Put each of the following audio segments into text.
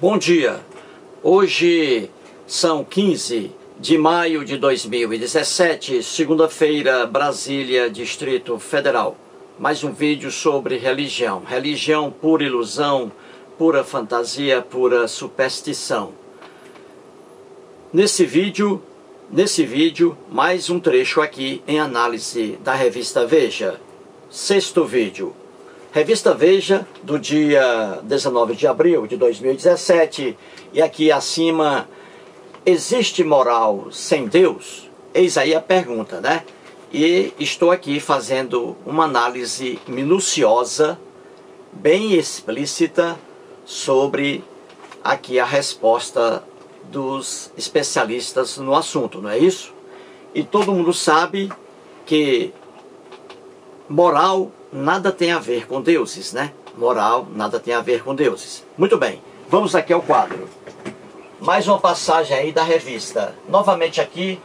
Bom dia. Hoje são 15 de maio de 2017, segunda-feira, Brasília, Distrito Federal. Mais um vídeo sobre religião. Religião pura ilusão, pura fantasia, pura superstição. Nesse vídeo, nesse vídeo, mais um trecho aqui em análise da revista Veja. Sexto vídeo. Revista Veja, do dia 19 de abril de 2017, e aqui acima, existe moral sem Deus? Eis aí a pergunta, né? E estou aqui fazendo uma análise minuciosa, bem explícita, sobre aqui a resposta dos especialistas no assunto, não é isso? E todo mundo sabe que moral nada tem a ver com deuses, né? Moral nada tem a ver com deuses. Muito bem, vamos aqui ao quadro. Mais uma passagem aí da revista. Novamente aqui,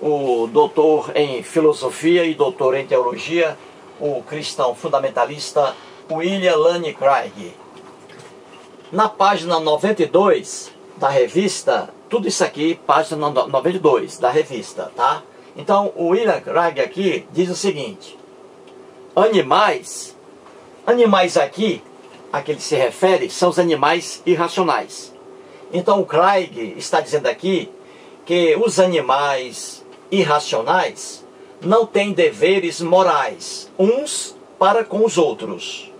o doutor em filosofia e doutor em teologia, o cristão fundamentalista William Lane Craig. Na página 92 da revista, tudo isso aqui, página 92 da revista, tá? Então, o William Craig aqui diz o seguinte: animais, animais aqui, a que ele se refere, são os animais irracionais. Então o Craig está dizendo aqui que os animais irracionais não têm deveres morais uns para com os outros.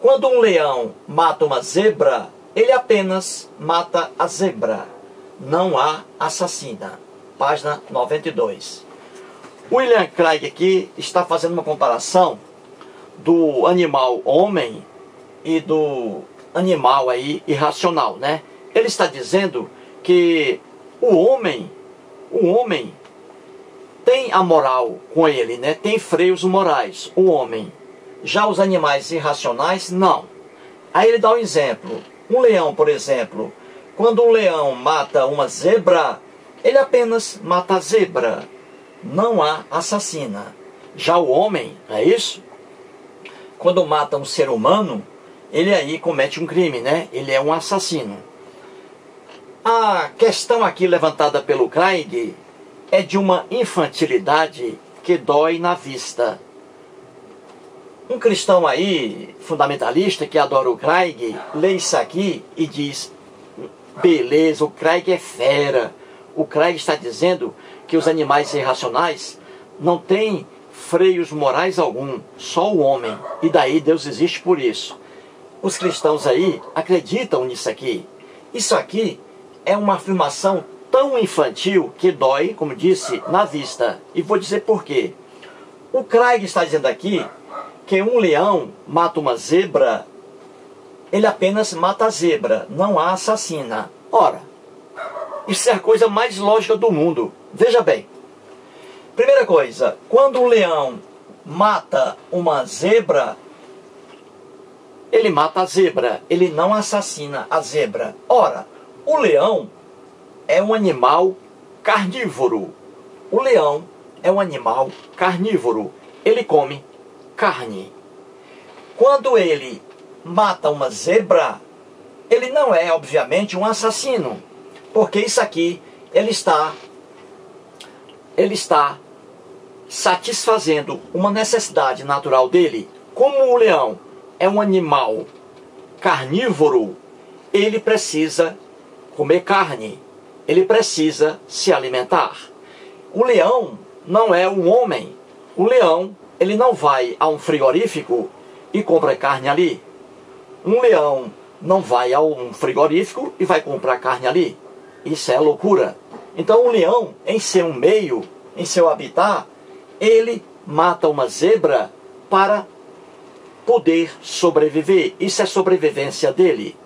Quando um leão mata uma zebra, ele apenas mata a zebra. Não há assassina. Página 92. William Craig aqui está fazendo uma comparação do animal homem e do animal aí irracional, né? Ele está dizendo que o homem, o homem tem a moral com ele, né? Tem freios morais, o homem. Já os animais irracionais, não. Aí ele dá um exemplo. Um leão, por exemplo, quando um leão mata uma zebra, ele apenas mata a zebra não há assassina. Já o homem, é isso? Quando mata um ser humano, ele aí comete um crime, né? Ele é um assassino. A questão aqui levantada pelo Craig é de uma infantilidade que dói na vista. Um cristão aí, fundamentalista, que adora o Craig, lê isso aqui e diz: beleza, o Craig é fera. O Craig está dizendo que os animais irracionais não têm freios morais algum, só o homem. E daí Deus existe por isso. Os cristãos aí acreditam nisso aqui. Isso aqui é uma afirmação tão infantil que dói, como disse, na vista. E vou dizer por quê. O Craig está dizendo aqui que um leão mata uma zebra, ele apenas mata a zebra, não há assassina. Ora, isso é a coisa mais lógica do mundo. Veja bem. Primeira coisa, quando o leão mata uma zebra, ele mata a zebra, ele não assassina a zebra. Ora, o leão é um animal carnívoro. O leão é um animal carnívoro. Ele come carne. Quando ele mata uma zebra, ele não é, obviamente, um assassino. Porque isso aqui, ele está, ele está satisfazendo uma necessidade natural dele. Como o leão é um animal carnívoro, ele precisa comer carne, ele precisa se alimentar. O leão não é um homem. O leão, ele não vai a um frigorífico e compra carne ali. Um leão não vai a um frigorífico e vai comprar carne ali. Isso é loucura. Então o leão, em seu meio, em seu habitat, ele mata uma zebra para poder sobreviver. Isso é sobrevivência dele.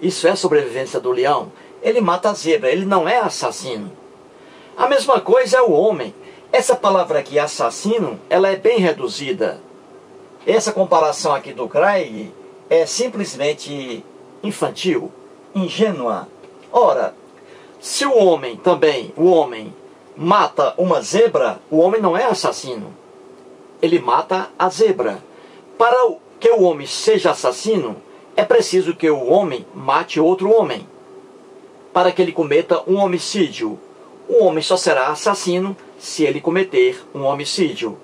Isso é sobrevivência do leão. Ele mata a zebra, ele não é assassino. A mesma coisa é o homem. Essa palavra aqui, assassino, ela é bem reduzida. Essa comparação aqui do Craig é simplesmente infantil, ingênua. Ora, se o homem também, o homem, mata uma zebra, o homem não é assassino. Ele mata a zebra. Para que o homem seja assassino, é preciso que o homem mate outro homem para que ele cometa um homicídio. O homem só será assassino se ele cometer um homicídio.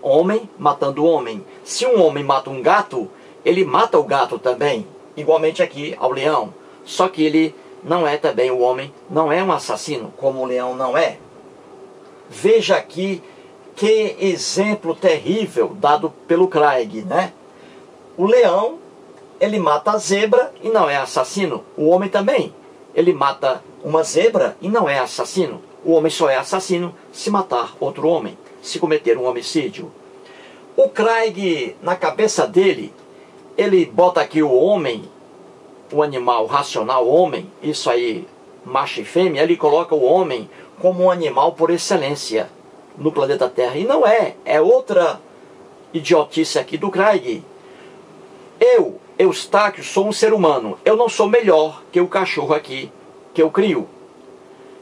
Homem matando homem. Se um homem mata um gato, ele mata o gato também. Igualmente aqui ao leão. Só que ele não é também o homem, não é um assassino, como o leão não é. Veja aqui que exemplo terrível dado pelo Craig, né? O leão, ele mata a zebra e não é assassino. O homem também. Ele mata uma zebra e não é assassino. O homem só é assassino se matar outro homem, se cometer um homicídio. O Craig, na cabeça dele, ele bota aqui o homem, o animal racional, homem, isso aí, macho e fêmea, ele coloca o homem como um animal por excelência no planeta Terra. E não é, é outra idiotice aqui do Craig. Eu, Eustáquio, sou um ser humano. Eu não sou melhor que o cachorro aqui que eu crio.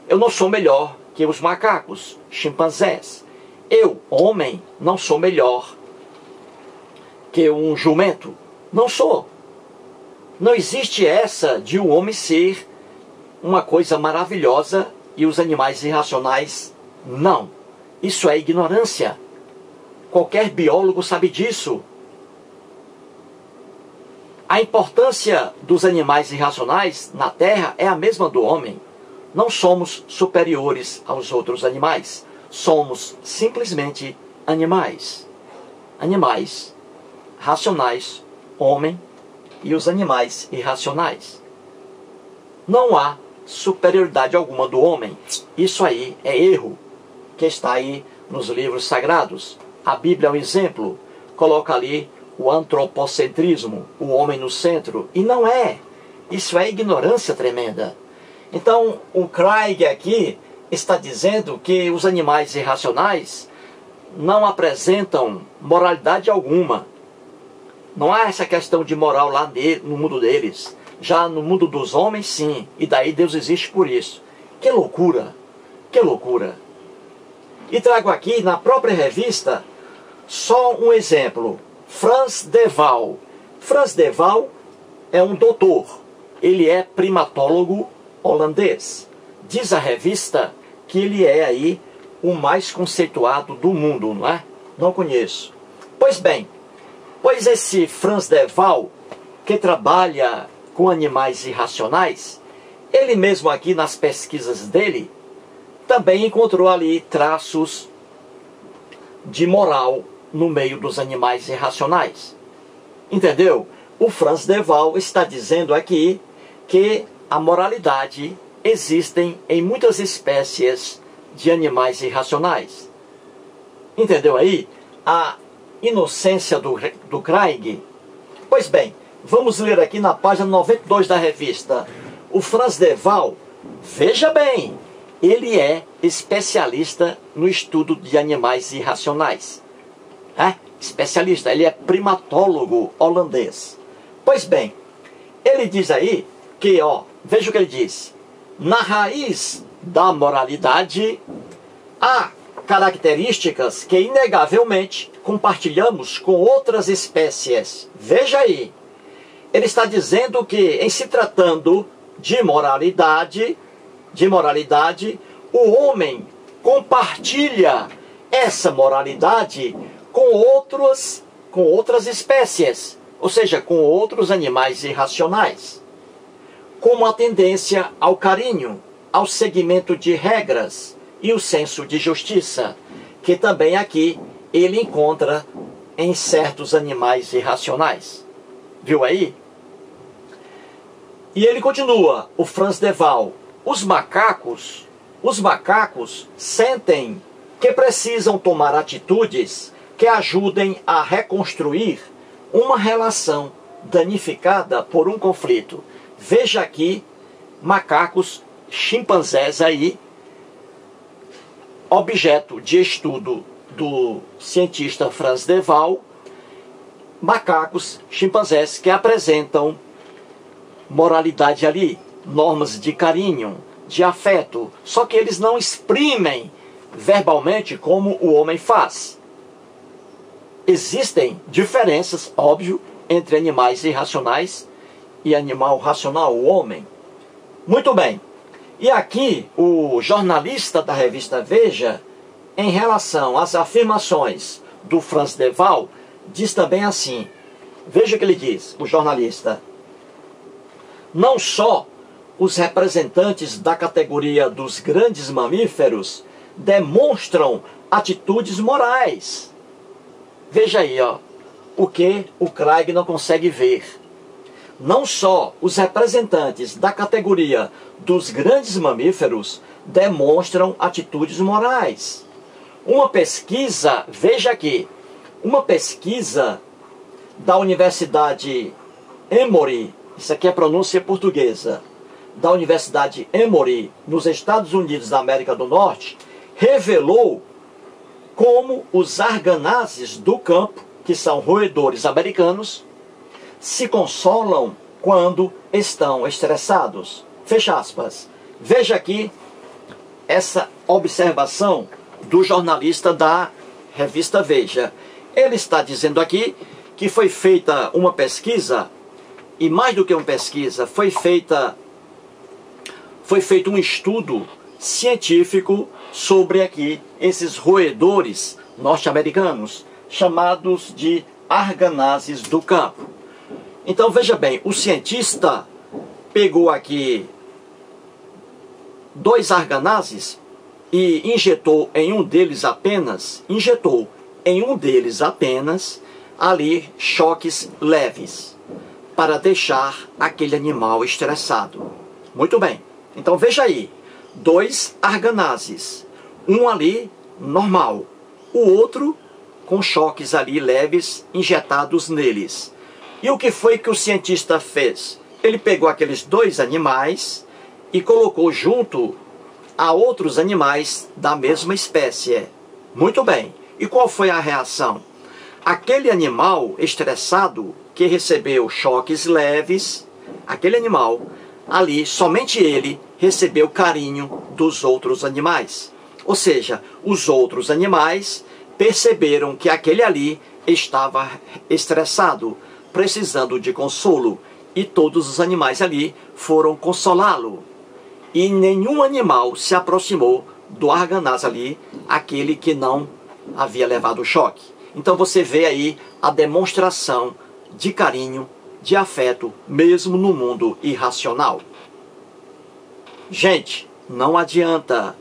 Eu não sou melhor que os macacos, chimpanzés. Eu, homem, não sou melhor que um jumento. Não sou. Não existe essa de um homem ser uma coisa maravilhosa e os animais irracionais não. Isso é ignorância. Qualquer biólogo sabe disso. A importância dos animais irracionais na Terra é a mesma do homem. Não somos superiores aos outros animais. Somos simplesmente animais. Animais racionais, homem e os animais irracionais. Não há superioridade alguma do homem. Isso aí é erro que está aí nos livros sagrados. A Bíblia é um exemplo. Coloca ali o antropocentrismo, o homem no centro, e não é. Isso é ignorância tremenda. Então, o Craig aqui está dizendo que os animais irracionais não apresentam moralidade alguma. Não há essa questão de moral lá no mundo deles. Já no mundo dos homens, sim. E daí Deus existe por isso. Que loucura! Que loucura! E trago aqui na própria revista só um exemplo. Franz de Waal. Franz de Waal é um doutor. Ele é primatólogo holandês. Diz a revista que ele é aí o mais conceituado do mundo, não é? Não conheço. Pois bem, pois esse Franz de Waal, que trabalha com animais irracionais, ele mesmo aqui nas pesquisas dele, também encontrou ali traços de moral no meio dos animais irracionais. Entendeu? O Franz de Waal está dizendo aqui que a moralidade existem em muitas espécies de animais irracionais. Entendeu aí? A inocência do, do Craig? Pois bem, vamos ler aqui na página 92 da revista. O Franz de Waal, veja bem, ele é especialista no estudo de animais irracionais é? especialista, ele é primatólogo holandês. Pois bem, ele diz aí que, ó, veja o que ele diz. Na raiz da moralidade há características que inegavelmente compartilhamos com outras espécies. Veja aí. Ele está dizendo que em se tratando de moralidade, de moralidade, o homem compartilha essa moralidade com outros, com outras espécies, ou seja, com outros animais irracionais, como a tendência ao carinho, ao seguimento de regras e o senso de justiça, que também aqui ele encontra em certos animais irracionais. Viu aí? E ele continua, o Franz de Waal, os macacos, os macacos sentem que precisam tomar atitudes que ajudem a reconstruir uma relação danificada por um conflito. Veja aqui macacos, chimpanzés aí, objeto de estudo do cientista Franz de Waal, macacos, chimpanzés que apresentam moralidade ali, normas de carinho, de afeto, só que eles não exprimem verbalmente como o homem faz. Existem diferenças, óbvio, entre animais irracionais e animal racional, o homem. Muito bem. E aqui o jornalista da revista Veja, em relação às afirmações do Franz Deval, diz também assim: veja o que ele diz, o jornalista. Não só os representantes da categoria dos grandes mamíferos demonstram atitudes morais. Veja aí, ó, o que o Craig não consegue ver. Não só os representantes da categoria dos grandes mamíferos demonstram atitudes morais. Uma pesquisa, veja aqui, uma pesquisa da Universidade Emory, isso aqui é pronúncia portuguesa, da Universidade Emory, nos Estados Unidos da América do Norte, revelou como os arganazes do campo, que são roedores americanos, se consolam quando estão estressados. Fecha aspas. Veja aqui essa observação do jornalista da revista Veja. Ele está dizendo aqui que foi feita uma pesquisa, e mais do que uma pesquisa, foi feita foi feito um estudo científico sobre aqui esses roedores norte-americanos, chamados de arganazes do campo. Então veja bem, o cientista pegou aqui dois arganazes e injetou em um deles apenas, injetou em um deles apenas ali choques leves para deixar aquele animal estressado. Muito bem. Então veja aí, dois arganazes, um ali normal, o outro com choques ali leves injetados neles. E o que foi que o cientista fez? Ele pegou aqueles dois animais e colocou junto a outros animais da mesma espécie. Muito bem. E qual foi a reação? Aquele animal estressado que recebeu choques leves, aquele animal ali, somente ele recebeu carinho dos outros animais. Ou seja, os outros animais perceberam que aquele ali estava estressado, precisando de consolo, e todos os animais ali foram consolá-lo. E nenhum animal se aproximou do arganaz ali, aquele que não havia levado o choque. Então você vê aí a demonstração de carinho, de afeto, mesmo no mundo irracional. Gente, não adianta.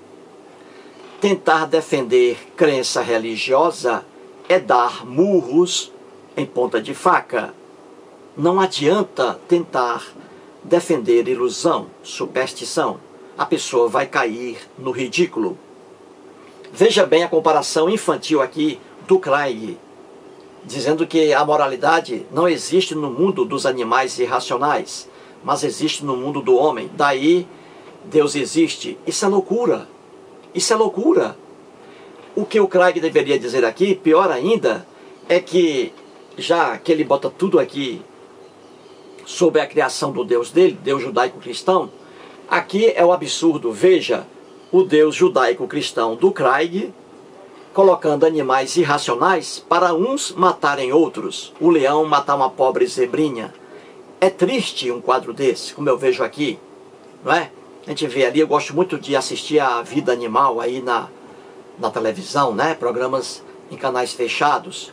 Tentar defender crença religiosa é dar murros em ponta de faca. Não adianta tentar defender ilusão, superstição. A pessoa vai cair no ridículo. Veja bem a comparação infantil aqui do Craig, dizendo que a moralidade não existe no mundo dos animais irracionais, mas existe no mundo do homem. Daí Deus existe. Isso é loucura. Isso é loucura. O que o Craig deveria dizer aqui, pior ainda, é que já que ele bota tudo aqui sobre a criação do Deus dele, Deus judaico-cristão, aqui é o absurdo. Veja o Deus judaico-cristão do Craig colocando animais irracionais para uns matarem outros. O leão matar uma pobre zebrinha. É triste um quadro desse, como eu vejo aqui, não é? A gente vê ali, eu gosto muito de assistir a vida animal aí na, na televisão, né? Programas em canais fechados.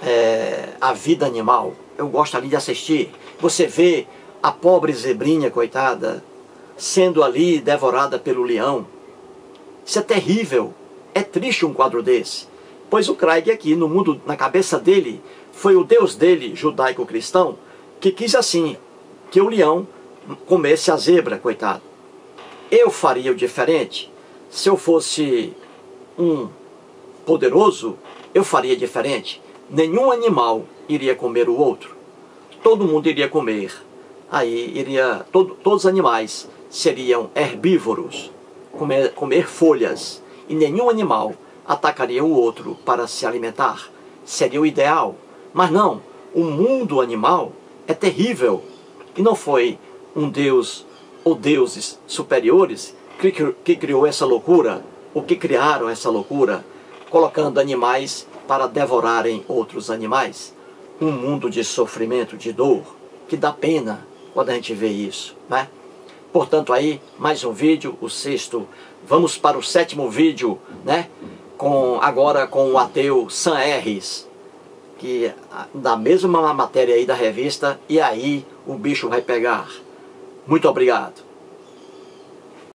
É, a vida animal. Eu gosto ali de assistir. Você vê a pobre zebrinha, coitada, sendo ali devorada pelo leão. Isso é terrível. É triste um quadro desse. Pois o Craig aqui, no mundo, na cabeça dele, foi o Deus dele, judaico-cristão, que quis assim, que o leão comesse a zebra, coitado. Eu faria o diferente. Se eu fosse um poderoso, eu faria diferente. Nenhum animal iria comer o outro. Todo mundo iria comer. Aí iria. Todo, todos os animais seriam herbívoros, comer, comer folhas. E nenhum animal atacaria o outro para se alimentar. Seria o ideal. Mas não, o mundo animal é terrível. E não foi um Deus ou deuses superiores que, que criou essa loucura, o que criaram essa loucura, colocando animais para devorarem outros animais. Um mundo de sofrimento, de dor, que dá pena, quando a gente vê isso, né? Portanto, aí, mais um vídeo, o sexto. Vamos para o sétimo vídeo, né? Com, agora com o ateu Sam Harris, que da mesma matéria aí da revista, e aí o bicho vai pegar. Muito obrigado.